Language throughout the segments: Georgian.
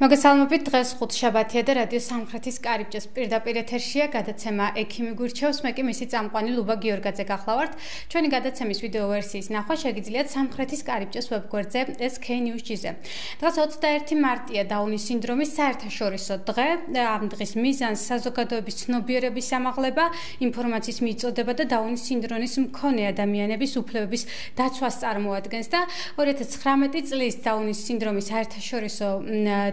მოგესალმებით. დღეს ხუთშაბათია და რადიო სამხრეთის კარიბჭეს პირდაპირ ეთერშია. გადაცემა ექიმი გურჩევს მე კი მისი წამყვანი ლუბა გიორგაძე გახლავართ. ჩვენი გადაცემის ვიდეო ვერსიის ნახვა შეგიძლიათ სამხრეთის კარიბჭეს ვებგვერდზე SK-News-ზე დღეს 21 მარტია დაუნის სინდრომის საერთაშორისო დღე. ამ დღის მიზანს საზოგადოების ცნობიერების ამაღლება ინფორმაციის მიწოდება და დაუნის სინდრომის მქონე ადამიანების უფლებების დაცვას წარმოადგენს და 2019 წლის დაუნის სინდრომის საერთაშორისო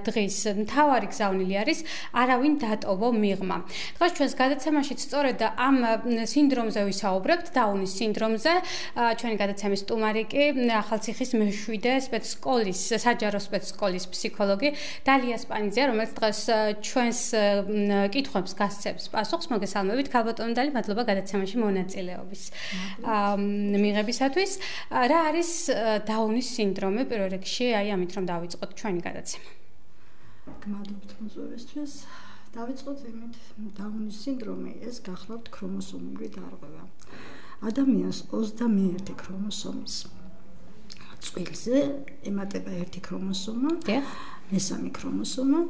დღე დღის მთავარი გზავნილი არის არავინ დატოვო მიღმა. დღეს ჩვენს გადაცემაშიც სწორედ ამ სინდრომზე ვისაუბრებთ, დაუნის სინდრომზე. ჩვენი გადაცემის სტუმარი კი ახალციხის მეშვიდე სპეცსკოლის, საჯარო სპეცსკოლის ფსიქოლოგი დალია სპანიძე, რომელიც დღეს ჩვენს კითხვებს გასცემს პასუხს. მოგესალმებით, ქალბატონო დალი, მადლობა გადაცემაში მონაწილეობის. მიღებისათვის რა არის დაუნის სინდრომი პირველ რიგში? აი ამით რომ დავიწყოთ ჩვენი გადაცემა. გმადლობთ მოწვევისთვის. დავიწყოთ იმით, დაუნის სინდრომი ეს გახლავთ ქრომოსომური დარღვევა. ადამიანს 21 ქრომოსომის წვილზე ემატება ერთი ქრომოსომა, მესამე ქრომოსომა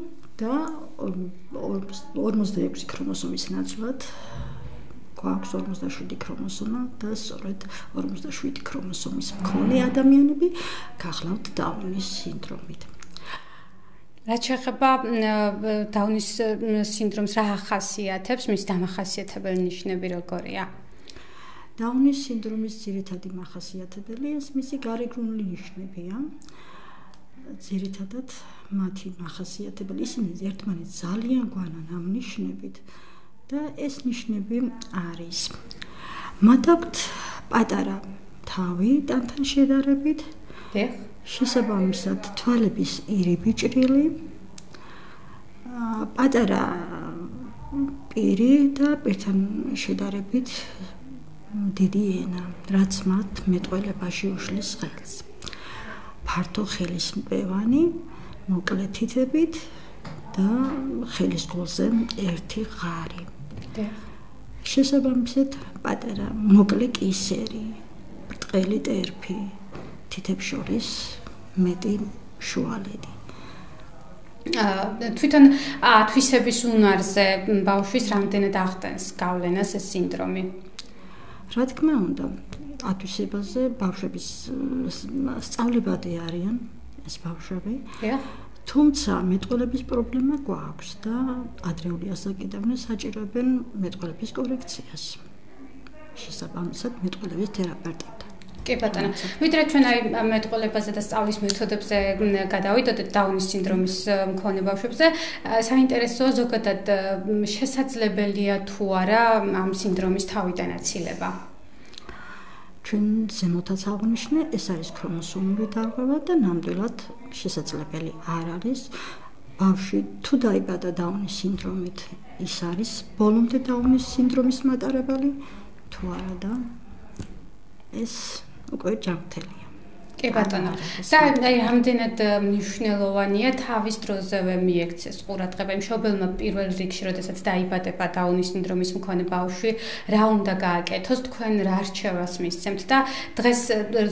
და 46 ქრომოსომის ნაცვლად გვაქვს 47 ქრომოსომა და სწორედ 47 ქრომოსომის მქონე ადამიანები გახლავთ დაუნის სინდრომით. რაც შეეხება დაუნის სინდრომს რა ახასიათებს მის დამახასიათებელი ნიშნები როგორია? დაუნის სინდრომის ძირითადი მახასიათებელი ეს მისი გარეგრუნული ნიშნებია. ძირითადად მათი მახასიათებელი ისინი ერთმანეთს ძალიან გვანან ამ ნიშნებით და ეს ნიშნები არის მათ აქვთ პატარა თავი თანთან შედარებით დიახ შესაბამისად თვალების ირიბი ჭრილი პატარა პირი და პირთან შედარებით დიდი ენა რაც მათ მეტყველებაში უშლის ხელს ფართო ხელის მპევანი მოკლე თითებით და ხელის გულზე ერთი ღარი. შესაბამისად პატარა მოკლე კისერი ბრტყელი ტერფი თითებს შორის მეტი შუალედი. აა თვითონ ათვისების უნარზე ბავშვის რამდენად ახდენს გავლენას ეს სინდრომი? რა თქმა უნდა, ათვისებაზე ბავშვების სწავლებადი არიან ეს ბავშვები. თუმცა მეტყოლების პრობლემა გვაქვს და ადრეული ასაკიდანვე საჭიროებენ მეტყოლების კორექციას. შესაბამისად მეტყოლების თერაპევტებთან. კი ბატონო. ვიდრე ჩვენ აი მეტყოლებაზე და სწავლის მეთოდებზე გადავიდოდეთ დაუნის სინდრომის მქონე ბავშვებზე, საინტერესოა ზოგადად შესაძლებელია თუ არა ამ სინდრომის თავიდან აცილება. ჩვენ ზემოთაც აღნიშნე, ეს არის ქრომოსომური დარღვევა და ნამდვილად შესაძლებელი არ არის ბავშვი თუ დაიბადა დაუნის სინდრომით, ის არის ბოლომდე დაუნის სინდრომის მატარებელი თუ არა და ეს უკვე ჯანმრთელია. კი ბატონო. და აი ამდენად მნიშვნელოვანია თავის დროზევე მიექცეს ყურადღება იმ შობელმა პირველ რიგში, როდესაც დაიბადება დაუნის სინდრომის მქონე ბავშვი, რა უნდა გააკეთოს, თქვენ რა რჩევას მისცემთ და დღეს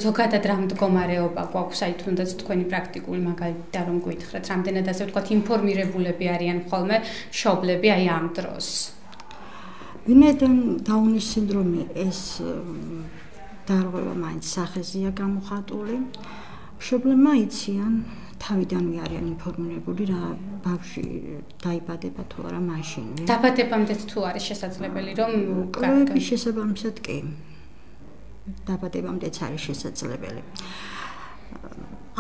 ზოგადად რა მდგომარეობა გვაქვს, აი თუნდაც თქვენი პრაქტიკული მაგალითი რომ გვითხრათ, რამდენად ასე ვთქვათ, ინფორმირებულები არიან ხოლმე შობლები აი ამ დროს. ვინაიდან დაუნის სინდრომი ეს დარღვევა მაინც სახეზია გამოხატული. შობლებმა იციან თავიდანვე არიან ინფორმირებული რა ბავში დაიბადება თუ არა მაშინ. დაბადებამდე თუ არის შესაძლებელი რომ კარგი შესაბამისად კი. დაბადებამდეც არის შესაძლებელი.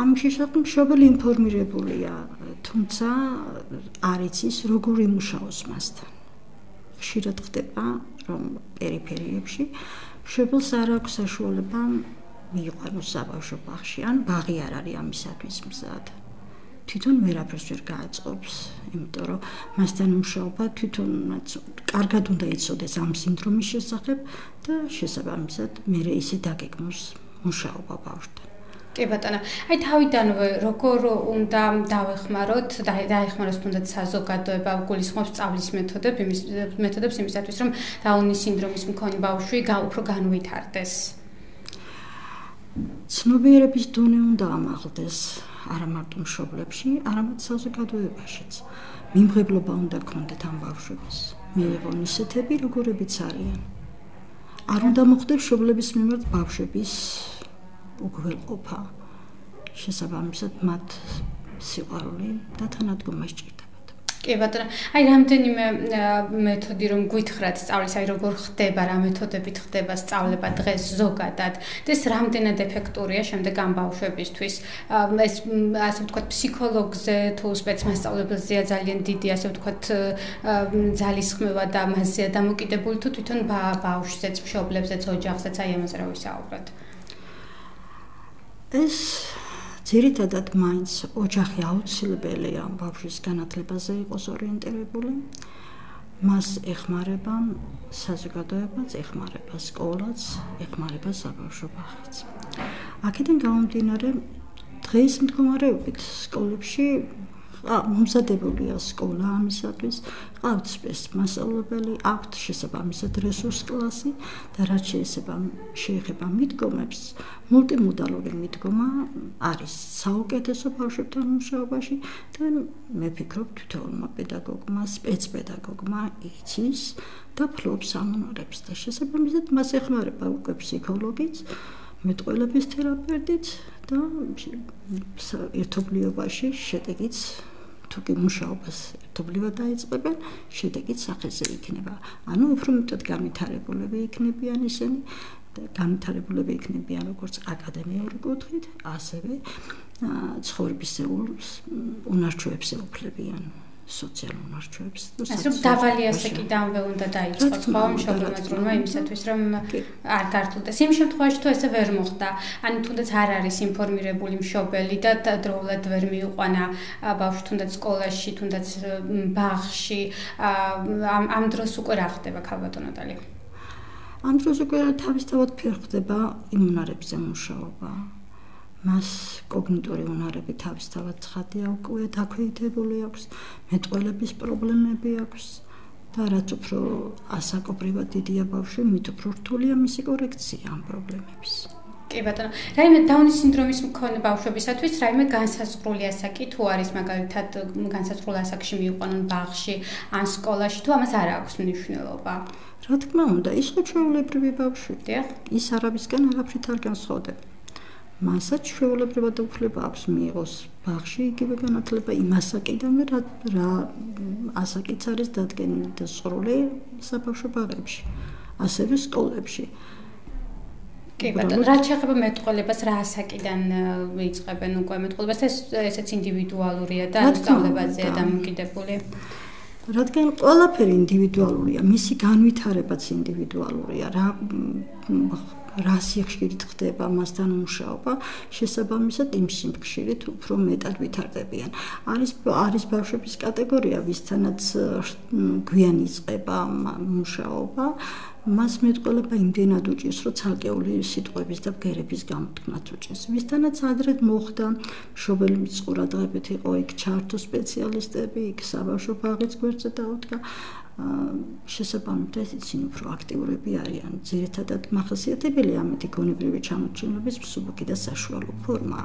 ამ შესაძლებლად მშობელი ინფორმირებულია, თუმცა არ იცის როგორ იმუშაოს მასთან. ხშირად ხდება რომ პერიფერიებში შებელს არ აქვს საშუალება მიიყვანოს საბავშვო ბაღში ან ბაღი არ არის ამისათვის მზად. თვითონ ვერაფერს ვერ გააწყობს, იმიტომ რომ მასთან მუშაობა თვითონაც კარგად უნდა იცოდეს ამ სინდრომის შესახებ და შესაბამისად მე ისე დაგეგმოს მუშაობა ბავშვთან. კი ბატონო, აი თავიდანვე როგორ უნდა დავეხმაროთ, დაეხმაროს თუნდაც საზოგადოება გულისხმობს სწავლის მეთოდებს, იმის მეთოდებს იმისათვის, რომ დაუნის სინდრომის მქონე ბავშვი უფრო განვითარდეს. ცნობიერების დონე უნდა ამაღლდეს არა მარტო მშობლებში, არამედ საზოგადოებაშიც. მიმღებლობა უნდა გქონდეთ ამ ბავშვებს. მიიღონ ისეთები, როგორებიც არიან. არ უნდა მოხდეს მშობლების მიმართ ბავშვების უგველყოფა. შესაბამისად მათ სიყვარული და თანადგომა სჭირდება. კი ბატონო, აი რამდენიმე მეთოდი რომ გვითხრათ სწავლის, აი როგორ ხდება, რა მეთოდებით ხდება სწავლება დღეს ზოგადად. და ეს რამდენად ეფექტურია შემდეგ ამ ბავშვებისთვის. ეს ასე ვთქვათ, ფსიქოლოგზე თუ სპეცმასწავლებელზეა ძალიან დიდი, ასე ვთქვათ, ძალისხმევა და მასზეა დამოკიდებული თუ თვითონ ბავშვზეც, მშობლებზეც, ოჯახზეც აი ამაზე რა ვისაუბროთ. ეს ძირითადად მაინც ოჯახი აუცილებელია ბავშვის განათლებაზე იყოს ორიენტირებული. მას ეხმარება საზოგადოებაც, ეხმარება სკოლაც, ეხმარება საბავშვო ბაღიც. აქედან გამომდინარე, დღეს მდგომარეობით სკოლებში მომზადებულია სკოლა ამისათვის ყავთ სპეს მასწავლებელი აქვთ შესაბამისად რესურს კლასი და რაც შეიძლება შეეხება მიდგომებს მულტიმოდალური მიდგომა არის საუკეთესო ბავშვებთან მუშაობაში და მე ვფიქრობ თვითონმა პედაგოგმა სპეცპედაგოგმა იცის და ფლობს ამონორებს და შესაბამისად მას ეხმარება უკვე ფსიქოლოგიც მეტყველების თერაპევტიც და ერთობლიობაში შედეგიც თუ კი მუშაობას ერთობლივად დაიწყებენ, შედეგიც სახეზე იქნება. ანუ უფრო მეტად განვითარებულები იქნებიან ისინი და განვითარებულები იქნებიან როგორც აკადემიური კუთხით, ასევე ცხოვრებისეულ უნარჩვევებზე უფლებიან. სოციალურ მარჩვებს. ასე რომ დავალი ასე კიდევ უნდა დაიწყოს ხო მშობლებმა იმისათვის რომ არ გართულდეს. იმ შემთხვევაში თუ ესე ვერ მოხდა, ანუ თუნდაც არ არის ინფორმირებული მშობელი და დროულად ვერ მიიყვანა ბავშვი თუნდაც სკოლაში, თუნდაც ბაღში, ამ ამ დროს უკვე რა ხდება ქალბატონოტალი? ამ დროს უკვე თავისთავად ფერხდება იმუნარებზე მუშაობა. მას კოგნიტური უნარები თავისთავად ცხადია უკვე დაქვეითებული აქვს, მეტყველების პრობლემები აქვს და რაც უფრო ასაკობრივად დიდია ბავშვი, მით უფრო რთულია მისი კორექცია ამ პრობლემების. კი ბატონო, რაიმე დაუნის სინდრომის მქონე ბავშვებისათვის რაიმე განსაზღვრული ასაკი თუ არის მაგალითად განსაზღვრულ ასაკში მიიყვანონ ბაღში ან სკოლაში თუ ამას არ აქვს მნიშვნელობა? რა თქმა უნდა, ის ხო ჩვეულებრივი ბავშვი. დიახ. ის არაბისგან არაფრით არ განსხვავდება. მასაც შეულებრივად უფლება აქვს მიიღოს ბაღში იგივე განათლება იმ ასაკიდან რა რა ასაკიც არის დადგენილი და სრული საბავშვო ბაღებში ასევე სკოლებში. კი ბატონო რა შეიძლება მეტყოლებას რა ასაკიდან ვიწყებენ უკვე მეტყოლებას ეს ესეც ინდივიდუალურია და სწავლებაზეა დამოკიდებული რადგან ყველაფერი ინდივიდუალურია მისი განვითარებაც ინდივიდუალურია რა რა სიხშირით ხდება მასთან მუშაობა, შესაბამისად იმ სიმხშირით უფრო მეტად ვითარდებიან. არის არის ბავშვების კატეგორია, ვისთანაც გვიან იწყება მუშაობა, მას მეტყოლება იმდენად უჭირს, რომ ცალკეული სიტყვების და ბგერების გამოთქმაც უჭირს. ვისთანაც ადრე მოხდა, მშობელი მწყურადღებით იყო იქ ჩართო სპეციალისტები, იქ საბავშვო ბაღიც გვერდზე დაუდგა. შესაბამისად ისინი უფრო აქტიურები არიან. ძირითადად მახასიათებელი ამეთი გონებრივი ჩამოჩინების მსუბუქი და საშუალო ფორმა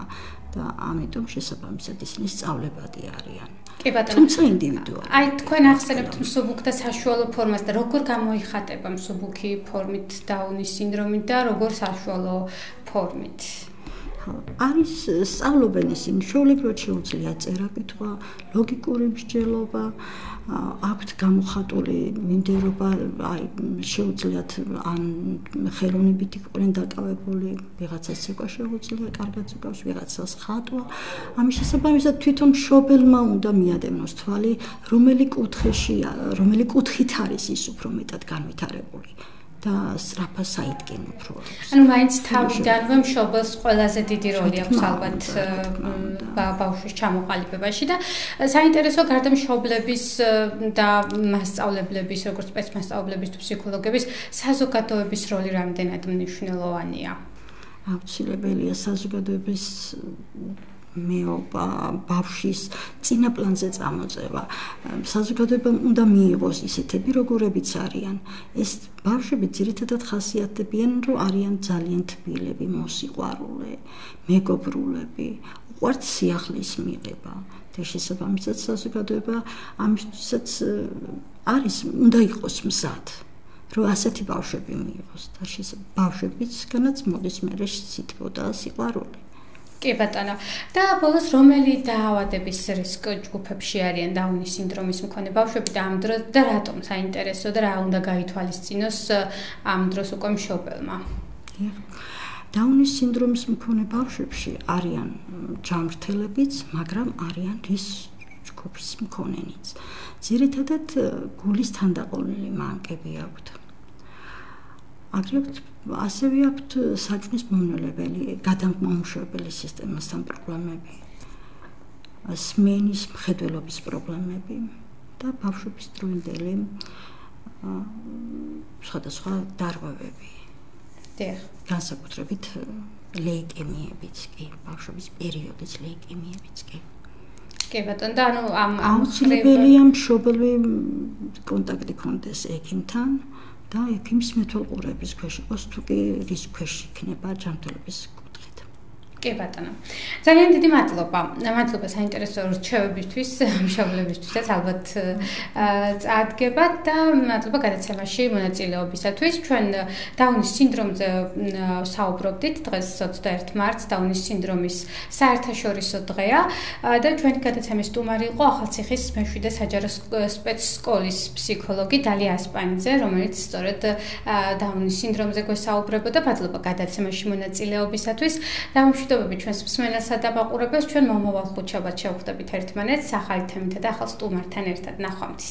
და ამიტომ შესაბამისად ისინი სწავლებადი არიან. კი ბატონო. თუმცა ინდივიდუალურად. აი თქვენ ახსენებთ მსუბუქ და საშუალო ფორმას და როგორ გამოიხატება მსუბუქი ფორმით დაუნის სინდრომი და როგორ საშუალო ფორმით? არის სწავლობენ ისინი, შეუძლებლად შეუძლია წერა კითხვა, ლოგიკური მსჯელობა, აქვთ გამოხატული მინდერობა, აი შეუძლიათ ან ხელოვნებით იყვნენ დაკავებული, ვიღაცას ცეკვა შეუძლია, კარგად ცეკავს, ვიღაცას ხატვა. ამის შესაბამისად თვითონ შობელმა უნდა მიადევნოს თვალი, რომელი კუთხეშია, რომელი კუთხით არის ის უფრო მეტად განვითარებული. და სწრაფა საიდგენ უფრო. ანუ მაინც თავიდანვე მშობელს ყველაზე დიდი როლი აქვს ალბათ ბავშვის ჩამოყალიბებაში და საინტერესო გარდა მშობლების და მასწავლებლების, როგორც სპეცმასწავლებლების თუ ფსიქოლოგების საზოგადოების როლი რამდენად მნიშვნელოვანია? აუცილებელია საზოგადოების მეობა, ბავშვის წინა პლანზე წამოწევა. საზოგადოებამ უნდა მიიღოს ისეთები, როგორებიც არიან. ეს ბავშვები ძირითადად ხასიათდებიან, რომ არიან ძალიან თბილები, მოსიყვარულე, მეგობრულები, უყვართ სიახლის მიღება. და შესაბამისად საზოგადოება ამისთვისაც არის უნდა იყოს მზად. რომ ასეთი ბავშვები მიიღოს და შესაძლოა ბავშვებიც განაც მოდის მე სიტყვა და სიყვარული. კი ბატონო. და ბოლოს რომელი დაავადების რისკ ჯგუფებში არიან დაუნის სინდრომის მქონე ბავშვები და ამ დროს და რატომ საინტერესო და რა უნდა გაითვალისწინოს ამ დროს უკვე მშობელმა? დაუნის სინდრომის მქონე ბავშვებში არიან ჯამრთელებიც, მაგრამ არიან რის ჯგუფის მქონენიც. ძირითადად გულის თანდაყოლილი მანკები აქვთ. აგრეთვე ასევე აქვთ საჭმის მომნელებელი, გადამამუშავებელი სისტემასთან პრობლემები. სმენის მხედველობის პრობლემები და ბავშვების დროინდელი სხვადასხვა დარღვევები. დიახ, განსაკუთრებით ლეიკემიებიც კი, ბავშვების პერიოდის ლეიკემიებიც კი. კი ბატონო, და ანუ ამ აუცილებელია მშობელი კონტაქტი კონდეს ექიმთან. და ექიმის მეთვალყურების ქვეშ იყოს თუ კი რის ქვეშ იქნება ჯანმრთელობის კი ბატონო. ძალიან დიდი მადლობა. მადლობა საინტერესო რჩევებისთვის, მშობლებისთვისაც ალბათ წადგებათ და მადლობა გადაცემაში მონაწილეობისათვის. ჩვენ დაუნის სინდრომზე საუბრობდით დღეს 21 მარტს დაუნის სინდრომის საერთაშორისო დღეა და ჩვენი გადაცემის სტუმარი იყო ახალციხის მეშვიდე საჯარო სპეცსკოლის ფსიქოლოგი დალია ასპანიძე, რომელიც სწორედ დაუნის სინდრომზე გვესაუბრებოდა. მადლობა გადაცემაში მონაწილეობისათვის. და მშვიდობები ჩვენს მსმენელსა და ბაყურებელს ჩვენ მომავალ ხუთშაბათს შევხვდებით ერთმანეთს ახალი თემითა და ახალ სტუმართან ერთად. ნახვამდის